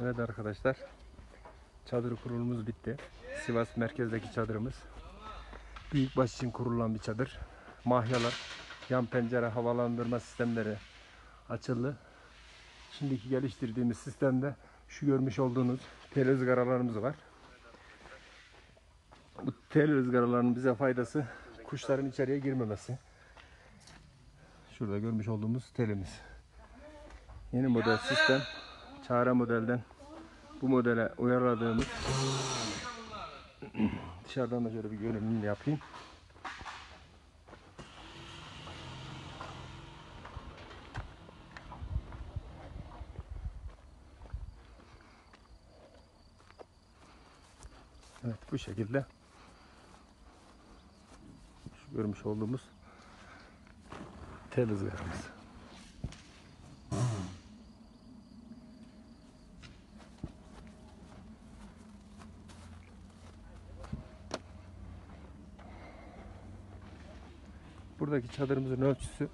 Evet arkadaşlar. Çadır kurulumuz bitti. Sivas merkezdeki çadırımız. Büyükbaş için kurulan bir çadır. Mahyalar, yan pencere havalandırma sistemleri açıldı. Şimdiki geliştirdiğimiz sistemde şu görmüş olduğunuz tel ızgaralarımız var. Bu tel ızgaraların bize faydası kuşların içeriye girmemesi. Şurada görmüş olduğumuz telimiz. Yeni model sistem çare modelden bu modele uyarladığımız dışarıdan da şöyle bir görünümünü yapayım. Evet bu şekilde görmüş olduğumuz tel ızgaramız. Buradaki çadırımızın ölçüsü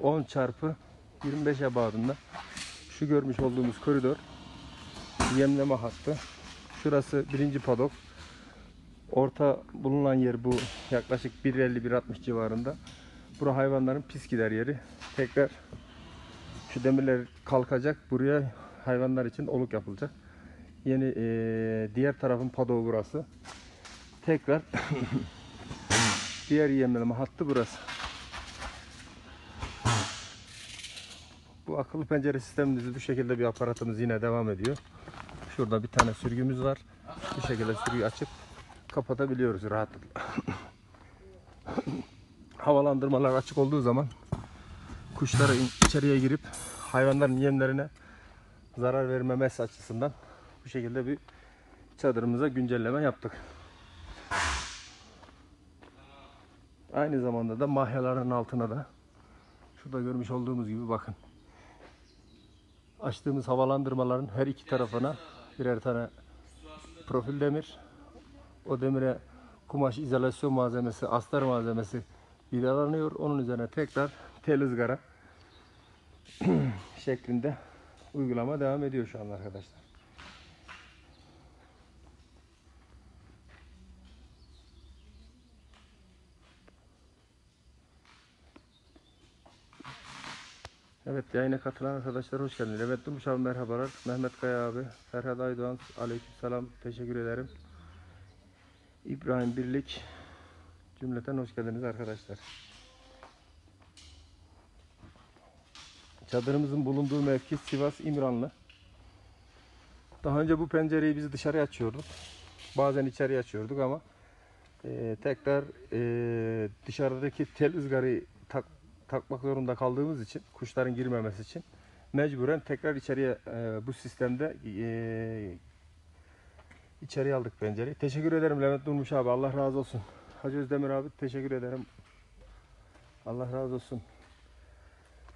10 çarpı 25 ebadında. Şu görmüş olduğumuz koridor yemleme hattı. Şurası birinci padok. Orta bulunan yer bu yaklaşık 1.50-1.60 civarında. Bura hayvanların pis gider yeri. Tekrar şu demirler kalkacak. Buraya hayvanlar için oluk yapılacak. Yeni eee, diğer tarafın padoğu burası. Tekrar diğer yemleme hattı burası. Bu akıllı pencere sistemimiz bu şekilde bir aparatımız yine devam ediyor. Şurada bir tane sürgümüz var. Bu şekilde sürgüyü açıp kapatabiliyoruz rahatlıkla. Havalandırmalar açık olduğu zaman kuşlara in- içeriye girip hayvanların yemlerine zarar vermemesi açısından bu şekilde bir çadırımıza güncelleme yaptık. Aynı zamanda da mahyaların altına da şurada görmüş olduğumuz gibi bakın. Açtığımız havalandırmaların her iki tarafına birer tane profil demir. O demire kumaş izolasyon malzemesi, astar malzemesi vidalanıyor. Onun üzerine tekrar tel ızgara şeklinde uygulama devam ediyor şu an arkadaşlar. Evet yayına katılan arkadaşlar hoş geldiniz. Evet Durmuş abi merhabalar. Mehmet Kaya abi, Ferhat Aydoğan aleykümselam teşekkür ederim. İbrahim Birlik cümleten hoş geldiniz arkadaşlar. Çadırımızın bulunduğu mevki Sivas İmranlı. Daha önce bu pencereyi biz dışarı açıyorduk. Bazen içeri açıyorduk ama e, tekrar e, dışarıdaki tel ızgarayı takmak zorunda kaldığımız için kuşların girmemesi için mecburen tekrar içeriye e, bu sistemde e, içeriye aldık pencereyi. Teşekkür ederim Levent Durmuş abi. Allah razı olsun. Hacı Özdemir abi teşekkür ederim. Allah razı olsun.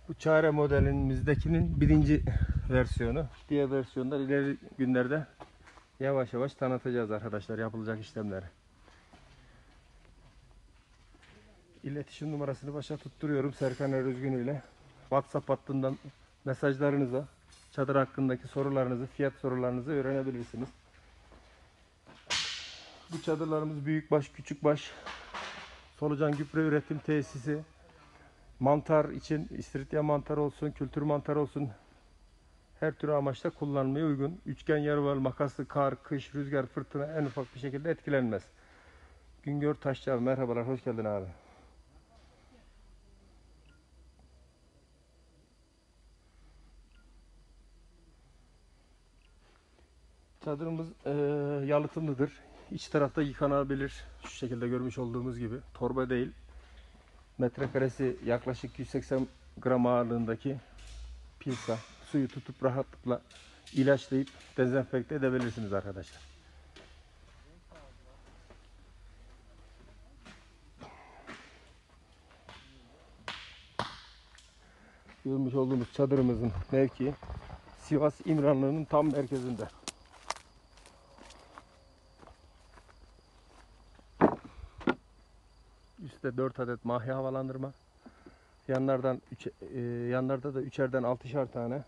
Bu çare modelimizdekinin birinci versiyonu. Diğer versiyonlar ileri günlerde yavaş yavaş tanıtacağız arkadaşlar yapılacak işlemleri. İletişim numarasını başa tutturuyorum Serkan Erözgün ile. WhatsApp hattından mesajlarınıza, çadır hakkındaki sorularınızı, fiyat sorularınızı öğrenebilirsiniz. Bu çadırlarımız büyükbaş, küçükbaş, solucan gübre üretim tesisi, mantar için istiridye mantarı olsun, kültür mantarı olsun her türlü amaçla kullanmaya uygun. Üçgen yarıval, makaslı, kar, kış, rüzgar, fırtına en ufak bir şekilde etkilenmez. Güngör Taşçı merhabalar, hoş geldin abi. Çadırımız eee, yalıtımlıdır. İç tarafta yıkanabilir. Şu şekilde görmüş olduğumuz gibi. Torba değil. Metrekaresi yaklaşık 180 gram ağırlığındaki pilsa. Suyu tutup rahatlıkla ilaçlayıp dezenfekte edebilirsiniz arkadaşlar. Görmüş olduğumuz çadırımızın mevkii Sivas İmranlı'nın tam merkezinde. Üstte 4 adet mahya havalandırma. Yanlardan üç, e, yanlarda da üçerden altışar tane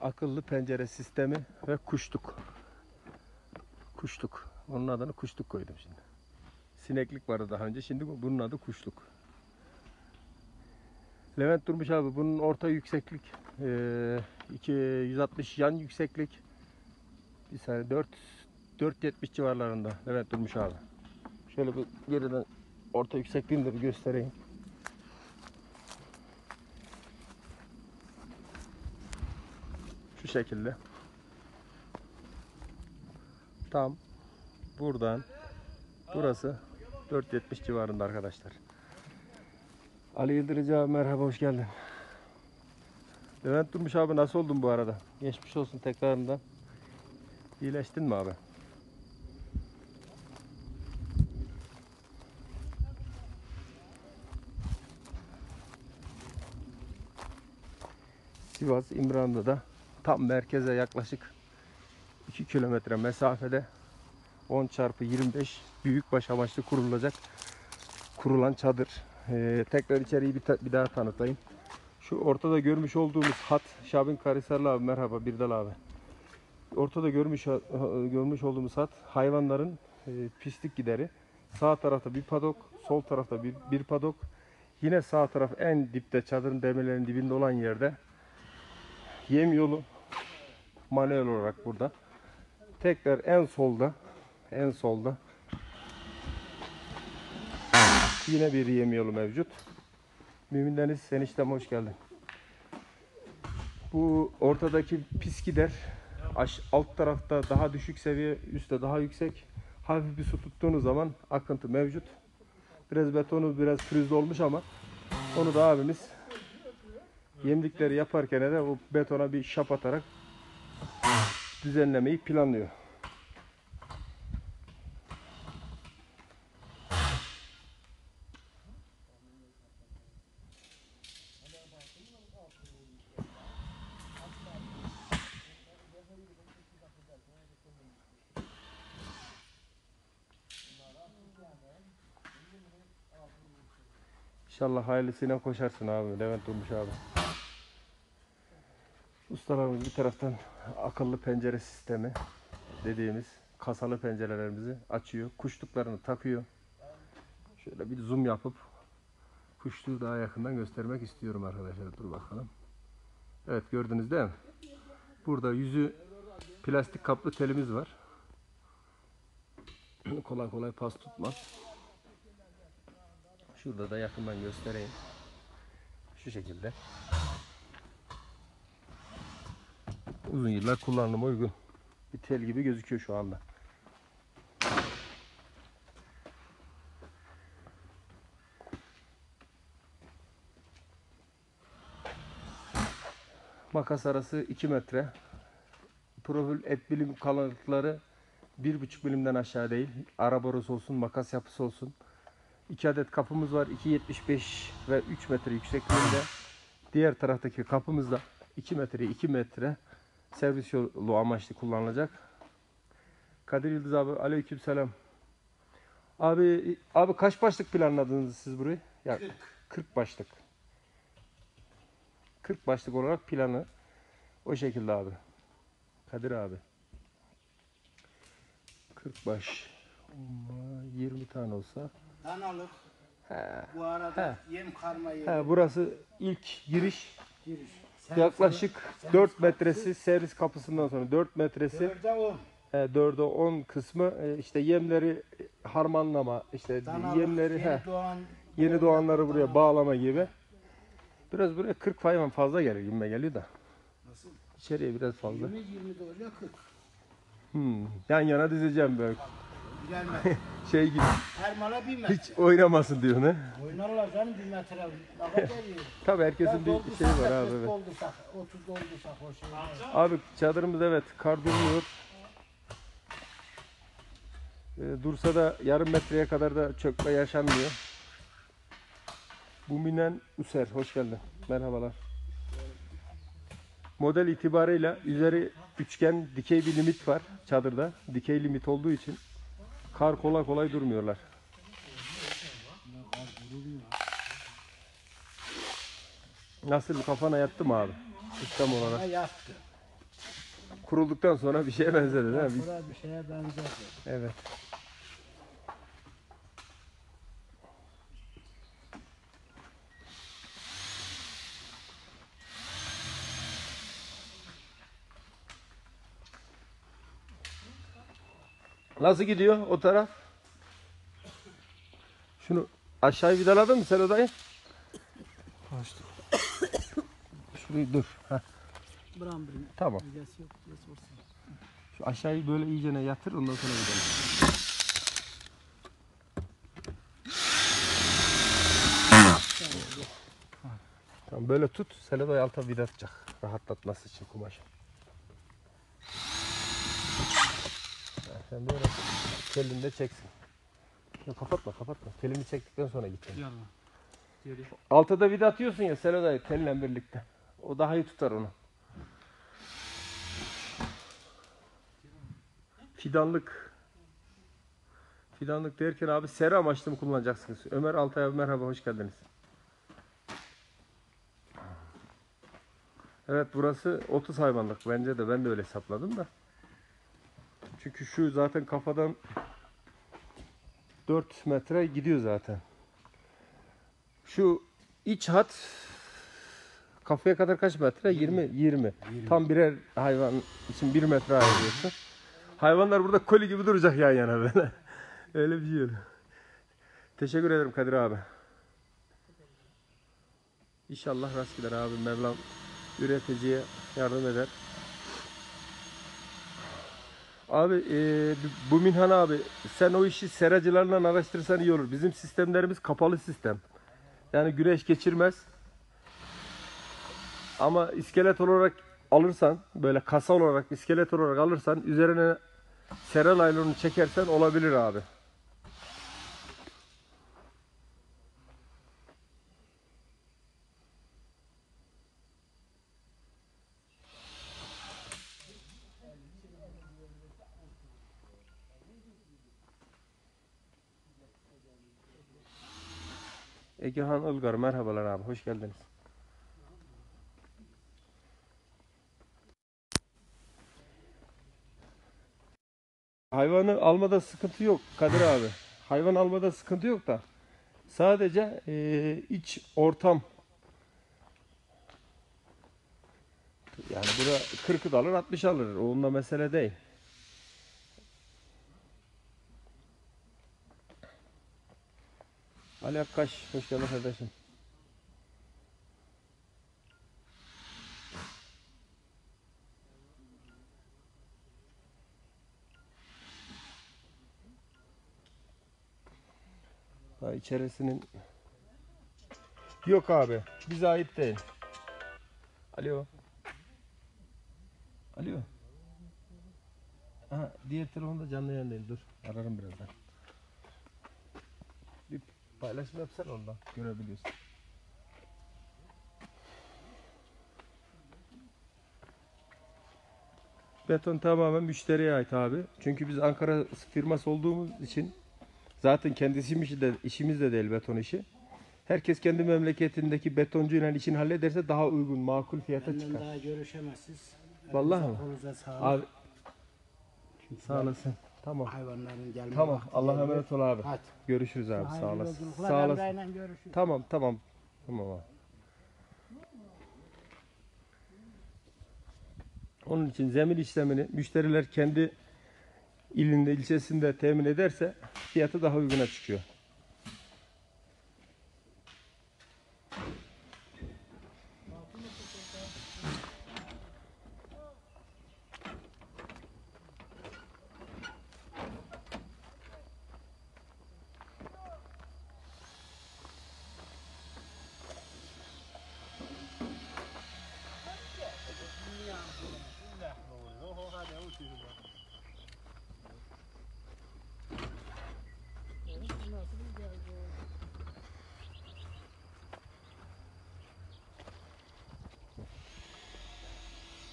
akıllı pencere sistemi ve kuşluk. Kuşluk. Onun adını kuşluk koydum şimdi. Sineklik vardı daha önce. Şimdi bu- bunun adı kuşluk. Levent Durmuş abi bunun orta yükseklik eee 260 yan yükseklik bir saniye 4 470 civarlarında Levent Durmuş abi. Şöyle bir geriden orta yüksekliğini bir göstereyim. Şu şekilde. Tam buradan burası 4.70 civarında arkadaşlar. Ali Yıldırıcı abi merhaba hoş geldin. Levent Durmuş abi nasıl oldun bu arada? Geçmiş olsun tekrarında. İyileştin mi abi? Sivas İmranlı'da tam merkeze yaklaşık 2 kilometre mesafede 10 çarpı 25 büyükbaş amaçlı kurulacak kurulan çadır. Ee, tekrar içeriği bir, ta- bir daha tanıtayım. Şu ortada görmüş olduğumuz hat Şabin Karisarlı abi merhaba Birdal abi. Ortada görmüş görmüş olduğumuz hat hayvanların e, pislik gideri. Sağ tarafta bir padok, sol tarafta bir, bir padok. Yine sağ taraf en dipte çadırın demirlerinin dibinde olan yerde yem yolu manuel olarak burada. Tekrar en solda en solda yine bir yem yolu mevcut. Mümin Deniz eniştem hoş geldin. Bu ortadaki pis gider aş, alt tarafta daha düşük seviye, üstte daha yüksek. Hafif bir su tuttuğunuz zaman akıntı mevcut. Biraz betonu biraz pürüzlü olmuş ama onu da abimiz yemlikleri yaparken de o betona bir şap atarak düzenlemeyi planlıyor. İnşallah hayırlısıyla koşarsın abi Levent Durmuş abi. Ustalarımız bir taraftan akıllı pencere sistemi dediğimiz kasalı pencerelerimizi açıyor. Kuşluklarını takıyor. Şöyle bir zoom yapıp kuşluğu daha yakından göstermek istiyorum arkadaşlar. Dur bakalım. Evet gördünüz değil mi? Burada yüzü plastik kaplı telimiz var. kolay kolay pas tutmaz. Şurada da yakından göstereyim. Şu şekilde. Uzun yıllar kullanıma uygun. Bir tel gibi gözüküyor şu anda. Makas arası 2 metre. Profil et bilim kalınlıkları 1,5 milimden aşağı değil. Ara borusu olsun, makas yapısı olsun. 2 adet kapımız var. 2.75 ve 3 metre yüksekliğinde. Diğer taraftaki kapımız da 2 metre 2 metre servis yolu amaçlı kullanılacak. Kadir Yıldız abi aleyküm selam. Abi abi kaç başlık planladınız siz burayı? Ya 40. 40 başlık. 40 başlık olarak planı o şekilde abi. Kadir abi. 40 baş. Ama 20 tane olsa Danalık. He. Bu arada yem karma yeri. He, burası ilk giriş. Giriş. Yaklaşık 4 metresi servis kapısından sonra 4 metresi Dörde on. e, 4'e 10 kısmı e, işte yemleri harmanlama işte Danalık. yemleri yeni he, doğan. yeni doğanları buraya bağlama gibi. Biraz buraya 40 hayvan fazla gelir gibime geliyor da. Nasıl? İçeriye biraz fazla. 20 20 doğruya 40. Hmm. Yan yana dizeceğim böyle Gelmez. şey gibi. Her mala bir metre. Hiç oynamasın diyor ne? Oynarlar canım bir metre. Baka geliyor. Tabii herkesin bir şeyi var abi. 40 Evet. doldursak, 30 doldursak o şey. Abi çadırımız evet kar durmuyor. Ee, dursa da yarım metreye kadar da çökme yaşanmıyor. Bu Minen User hoş geldin. Merhabalar. Model itibarıyla üzeri üçgen dikey bir limit var çadırda. Dikey limit olduğu için kar kolay kolay durmuyorlar. Nasıl kafana yattı mı abi? Sistem olarak. Ha yattı. kurulduktan sonra bir şeye benzedi değil mi? Bir şeye benzer. Evet. Nasıl gidiyor o taraf? Şunu aşağıya vidaladın mı sen odayı? Açtım. Şurayı dur. Heh, tamam. bilgisi yok diye sorsun. Şu aşağıyı böyle iyicene yatır ondan sonra gidelim. Tamam böyle tut. Seledoy alta vidatacak. Rahatlatması için kumaşı. Sen böyle telini de çeksin. Ya kapatma kapatma. Telini çektikten sonra git. Diğeri. Alta da vida atıyorsun ya Seledoy telle birlikte. O daha iyi tutar onu. Fidanlık. Fidanlık derken abi sera amaçlı mı kullanacaksınız? Ömer Altay abi merhaba hoş geldiniz. Evet burası 30 hayvanlık bence de ben de öyle hesapladım da. Çünkü şu zaten kafadan 4 metre gidiyor zaten. Şu iç hat kafaya kadar kaç metre? 20 20. Tam birer hayvan için 1 metre ayırıyorsun. Hayvanlar burada koli gibi duracak yan yana böyle. Öyle bir şey. Teşekkür ederim Kadir abi. İnşallah rast gider abi. Mevlam üreticiye yardım eder. Abi e, bu Minhan abi sen o işi seracılarla araştırsan iyi olur. Bizim sistemlerimiz kapalı sistem. Yani güneş geçirmez. Ama iskelet olarak alırsan böyle kasa olarak iskelet olarak alırsan üzerine sera laylonu çekersen olabilir abi. Egehan Ilgar merhabalar abi hoş geldiniz. Hayvanı almada sıkıntı yok Kadir abi. Hayvan almada sıkıntı yok da sadece eee, iç ortam yani bura 40'ı da alır 60 alır. Onunla mesele değil. Ali Akkaş hoş geldin kardeşim. Ha, içerisinin Yok abi. Bize ait değil. Alo. Alo. Ha, diğer telefonda canlı yayındayım. Dur. Ararım birazdan. Paylaşım yapsana ondan. Görebiliyorsun. Beton tamamen müşteriye ait abi. Çünkü biz Ankara firması olduğumuz için zaten kendisi işi de işimiz de değil beton işi. Herkes kendi memleketindeki betoncuyla işini hallederse daha uygun, makul fiyata Benden çıkar. daha görüşemezsiniz. Vallahi mi? Abi sağ olasın. Tamam. Hayvanların gelme Tamam. vakti Allah'a geliyor. emanet ol abi. Hadi. Görüşürüz abi. Sağ Hayırlı olasın. yolculuklar. Sağ olasın. Emre'yle görüşürüz. Tamam tamam. Tamam abi. Onun için zemin işlemini müşteriler kendi ilinde, ilçesinde temin ederse fiyatı daha uyguna çıkıyor.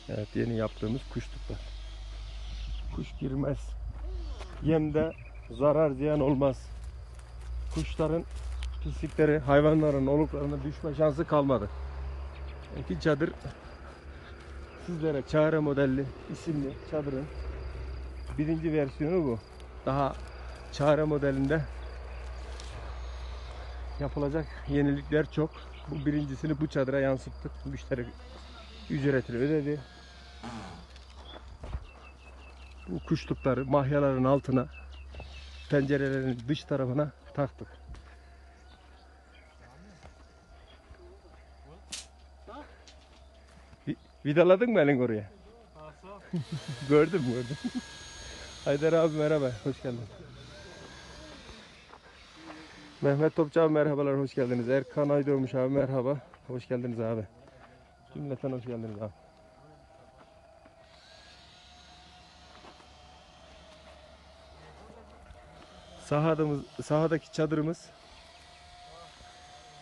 Evet yeni yaptığımız kuşluklar. Kuş girmez. Yemde zarar ziyan olmaz. Kuşların pislikleri hayvanların oluklarına düşme şansı kalmadı. İki çadır sizlere Çağrı modelli isimli çadırın birinci versiyonu bu. Daha Çağrı modelinde yapılacak yenilikler çok. Bu birincisini bu çadıra yansıttık. Müşteri ücretini ödedi. Bu kuşlukları mahyaların altına pencerelerin dış tarafına taktık. Vi- Vidaladın mı elin oraya? gördüm gördüm. Haydar abi merhaba, hoş geldin. Mehmet Topçu abi merhabalar, hoş geldiniz. Erkan Aydoğmuş abi merhaba, hoş geldiniz abi. Cümleten hoş geldiniz abi. Sahadımız, sahadaki çadırımız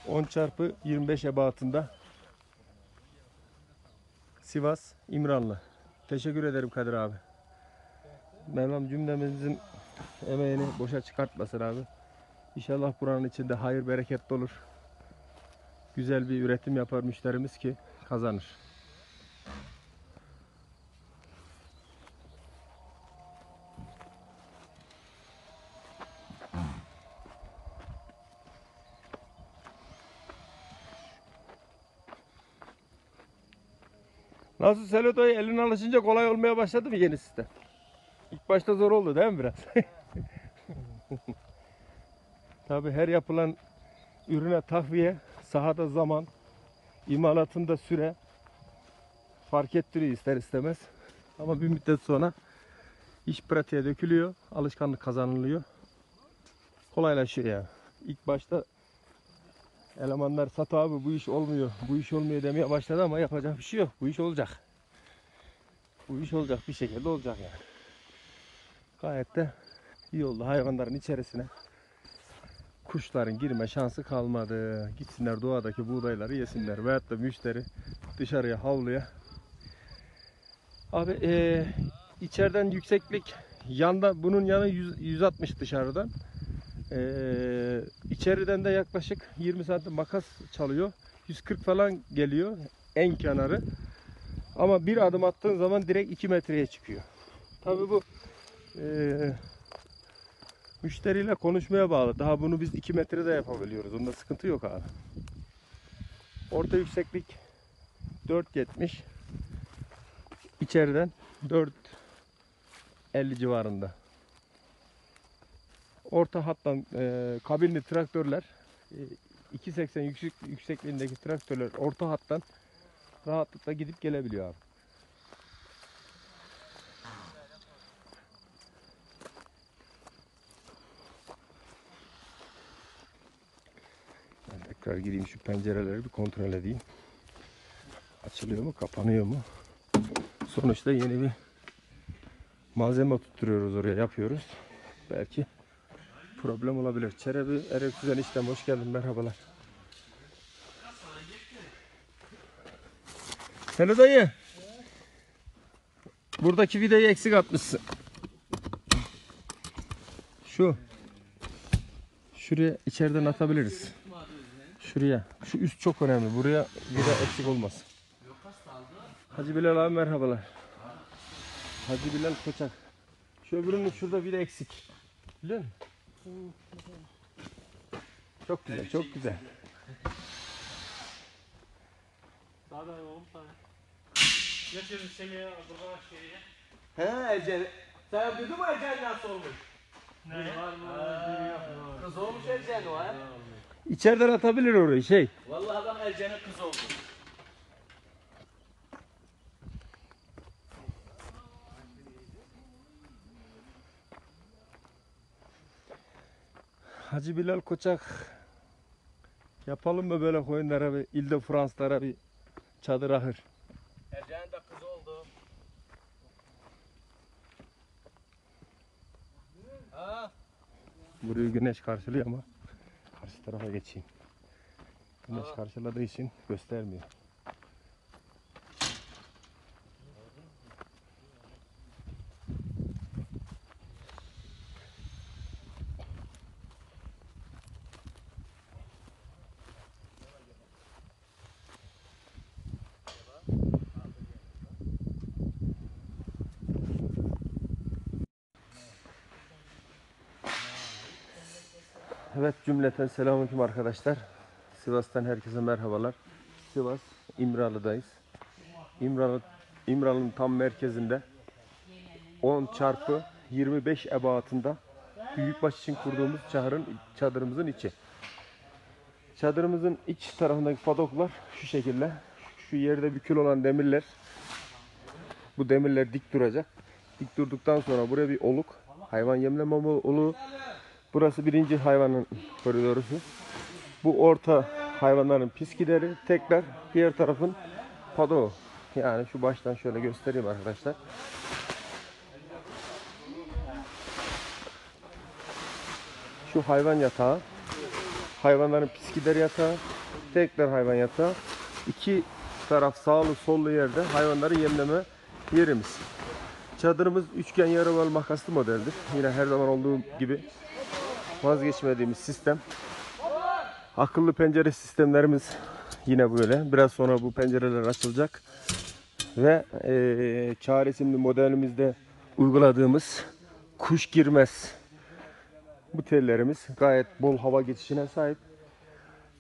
10 çarpı 25 ebatında Sivas İmranlı. Teşekkür ederim Kadir abi. Mevlam cümlemizin emeğini boşa çıkartmasın abi. İnşallah buranın içinde hayır bereket olur. Güzel bir üretim yapar müşterimiz ki kazanır. Nasıl Seloto'yu eline alışınca kolay olmaya başladı mı yeni sistem? İlk başta zor oldu değil mi biraz? Tabi her yapılan ürüne takviye, sahada zaman, imalatında süre fark ettiriyor ister istemez. Ama bir müddet sonra iş pratiğe dökülüyor, alışkanlık kazanılıyor. Kolaylaşıyor yani. İlk başta elemanlar Sat abi bu iş olmuyor, bu iş olmuyor demeye başladı ama yapacak bir şey yok. Bu iş olacak. Bu iş olacak bir şekilde olacak yani. Gayet de iyi oldu. Hayvanların içerisine kuşların girme şansı kalmadı. Gitsinler doğadaki buğdayları yesinler. Veyahut da müşteri dışarıya havluya. Abi eee içeriden yükseklik yanda bunun yanı 100, 160 dışarıdan. Eee içeriden de yaklaşık 20 santim makas çalıyor. 140 falan geliyor en kenarı. Ama bir adım attığın zaman direkt 2 metreye çıkıyor. Tabii bu eee müşteriyle konuşmaya bağlı. Daha bunu biz 2 metrede yapabiliyoruz. Onda sıkıntı yok abi. Orta yükseklik 4.70. İçeriden 4.50 civarında. Orta hattan e, kabinli traktörler e, 2.80 yüksek, yüksekliğindeki traktörler orta hattan rahatlıkla gidip gelebiliyor abi. Tekrar gireyim şu pencereleri bir kontrol edeyim. Açılıyor mu, kapanıyor mu? Sonuçta yeni bir malzeme tutturuyoruz oraya, yapıyoruz. Belki problem olabilir. Çelebi Erek Düzen İşlem hoş geldin, merhabalar. Hello dayı. Buradaki vidayı eksik atmışsın. Şu. Şuraya içeriden atabiliriz. Şuraya. Şu üst çok önemli. Buraya vida eksik olmasın. Hacı Bilal abi merhabalar. Hacı Bilal Koçak. Şu öbürünün şurada vida eksik. Biliyor musun? Çok güzel, çok güzel. Daha da oğlum sana. Geçelim Semih'e burada şeye. He Ecel. Sen duydun mu Ecel nasıl olmuş? Ne var mı? Mu? Kız olmuş Ecel o ha. İçeriden atabilir orayı şey. Vallahi bak Ecel'in kız oldu. Hacı Bilal Koçak yapalım mı böyle koyunlara bir İlde Franslara bir çadır ahır. Ecel'in de kız oldu. Ha? Burayı güneş karşılıyor ama karşı tarafa geçeyim. Güneş karşıladığı için göstermiyor. Evet cümleten selamünaleyküm arkadaşlar. Sivas'tan herkese merhabalar. Sivas İmralı'dayız. İmralı İmralı'nın tam merkezinde 10 çarpı 25 ebatında büyükbaş için kurduğumuz çadırın, çadırımızın içi. Çadırımızın iç tarafındaki padoklar şu şekilde. Şu yerde bükül olan demirler bu demirler dik duracak. Dik durduktan sonra buraya bir oluk, hayvan yemleme oluğu. Burası birinci hayvanın koridorusu. Bu orta hayvanların pis gideri. Tekrar diğer tarafın padoğu. Yani şu baştan şöyle göstereyim arkadaşlar. Şu hayvan yatağı. Hayvanların pis gider yatağı. Tekrar hayvan yatağı. İki taraf sağlı sollu yerde hayvanları yemleme yerimiz. Çadırımız üçgen yarı oval makaslı modeldir. Yine her zaman olduğu gibi vazgeçmediğimiz sistem. Akıllı pencere sistemlerimiz yine böyle. Biraz sonra bu pencereler açılacak. Ve eee Çağrı isimli modelimizde uyguladığımız kuş girmez bu tellerimiz gayet bol hava geçişine sahip.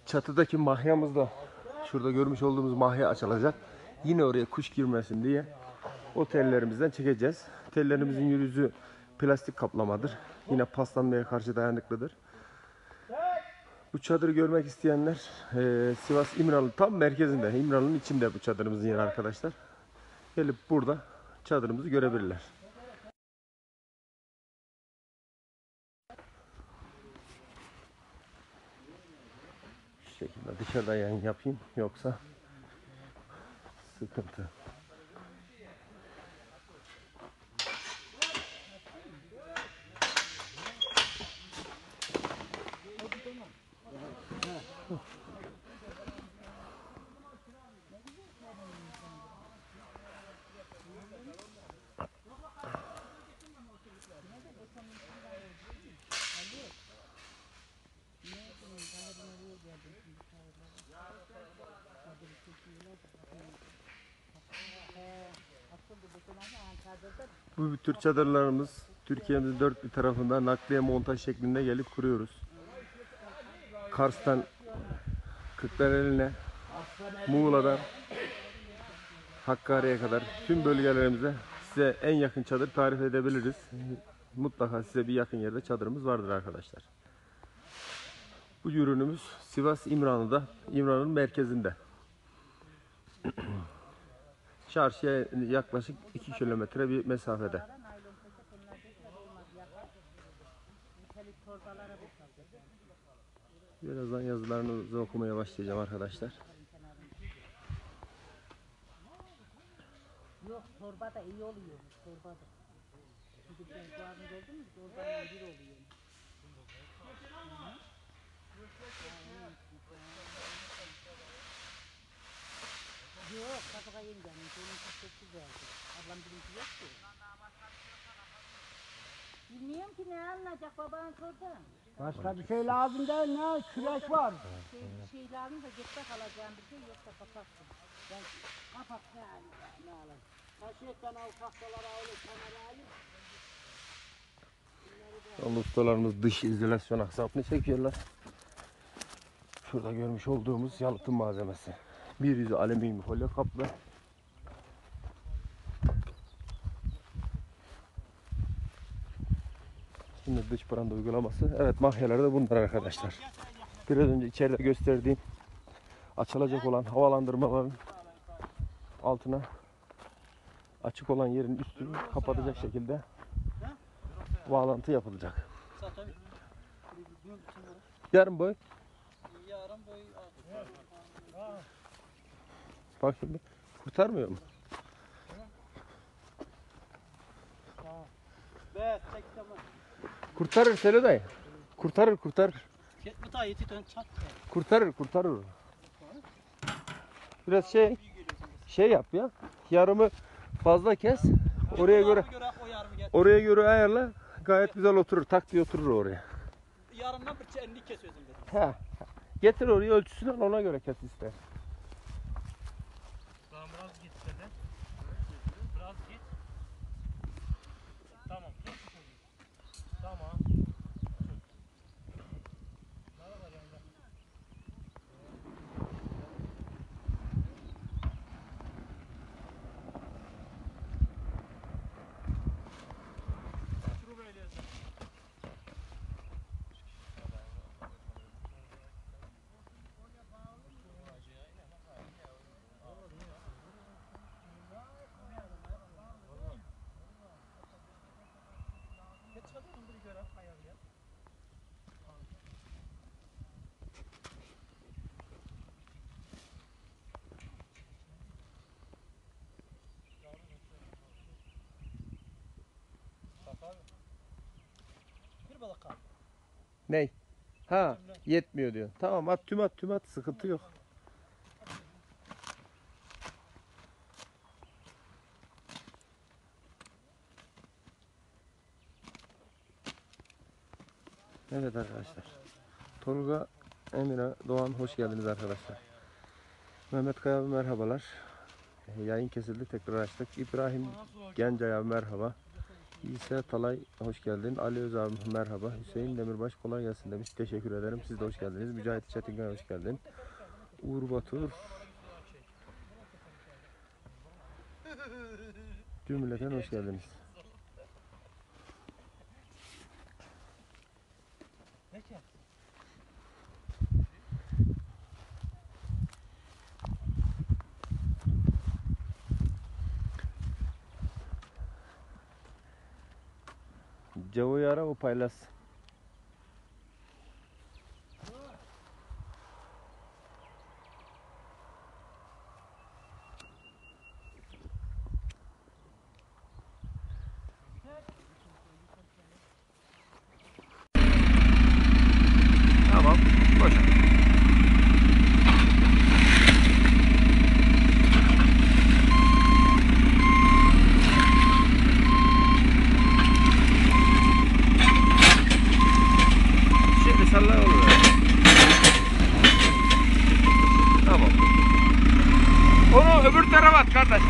Çatıdaki mahyamız da şurada görmüş olduğumuz mahya açılacak. Yine oraya kuş girmesin diye o tellerimizden çekeceğiz. Tellerimizin yüzü plastik kaplamadır. Yine paslanmaya karşı dayanıklıdır. Bu çadırı görmek isteyenler eee, Sivas İmralı tam merkezinde. İmralı'nın içinde bu çadırımızın yeri arkadaşlar. Gelip burada çadırımızı görebilirler. Şu şekilde dışarıda yayın yapayım yoksa sıkıntı. Bu tür çadırlarımız Türkiye'mizin dört bir tarafında nakliye montaj şeklinde gelip kuruyoruz. Kars'tan Kırklareli'ne, Muğla'dan Hakkari'ye kadar tüm bölgelerimize size en yakın çadır tarif edebiliriz. Mutlaka size bir yakın yerde çadırımız vardır arkadaşlar. Bu ürünümüz Sivas İmranlı'da, İmranlı'nın merkezinde. Çarşıya yaklaşık 2 kilometre bir mesafede. Birazdan yazılarınızı okumaya başlayacağım arkadaşlar. Yok torba da iyi oluyor. Torba da. Çünkü ben kulağını mü? Torbanın bir oluyor. Yok, kafaga yengenin. Benimki çok güzeldi. Ablam benimki yok ki. Bilmiyorum ki ne alınacak baban sordu. Başka bir şey lazım değil ne? Kürek var. Şey, bir şey lazım da cepte kalacağım bir şey yoksa kapattım. Ben kapat yani ne alayım. Taşıyıktan al kahtaları al, kenara al. Son ustalarımız dış izolasyon aksapını çekiyorlar. Şurada görmüş olduğumuz yalıtım malzemesi. Bir yüzü alüminyum folyo kaplı. Şimdi dış branda uygulaması. Evet mahyaları da bunlar arkadaşlar. Biraz önce içeride gösterdiğim açılacak olan havalandırmaların altına açık olan yerin üstünü kapatacak şekilde bağlantı yapılacak. Yarım boy. Yarım boy Bak şimdi kurtarmıyor mu? Kurtarır Selo dayı. Kurtarır kurtarır. Kurtarır kurtarır. Biraz şey şey yap ya. Yarımı fazla kes. Oraya göre oraya göre ayarla. Gayet güzel oturur. Tak diye oturur oraya. Yarımdan bir çenlik kesiyorsun dedim. He. Getir oraya ölçüsünü al ona göre kes ister. Ney? Ha yetmiyor diyor. Tamam at tüm at tüm at sıkıntı yok. Evet arkadaşlar. Tolga, Emine, Doğan hoş geldiniz arkadaşlar. Mehmet Kaya abi merhabalar. Yayın kesildi tekrar açtık. İbrahim Gencay abi merhaba. İsa Talay hoş geldin. Ali Öz abi merhaba. Hüseyin Demirbaş kolay gelsin demiş. Teşekkür ederim. Siz de hoş geldiniz. Mücahit Çetinkaya hoş geldin. Uğur Batur. Cümleten hoş geldiniz. Cevo'yu ara o paylas. Tamam. Boş. Şimdi salla olur. Tamam. Onu öbür tarafa at kardeş.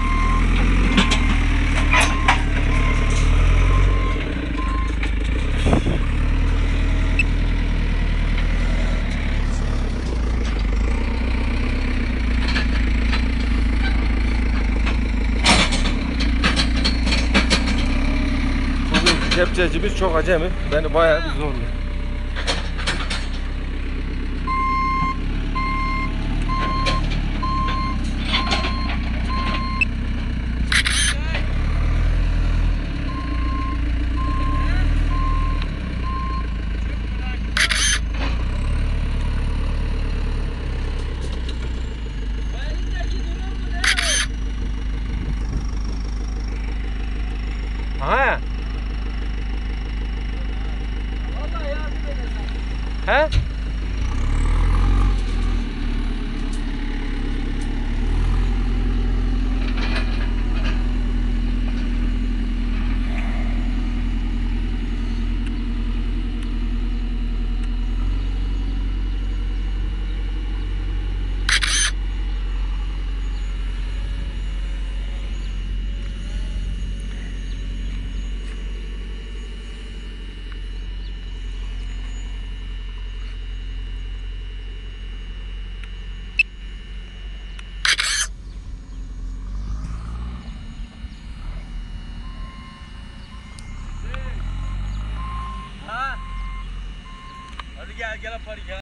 Bugün kepçecimiz çok acemi. Beni bayağı bir zorluyor. Ha. He? Hadi gel gel yapar gel.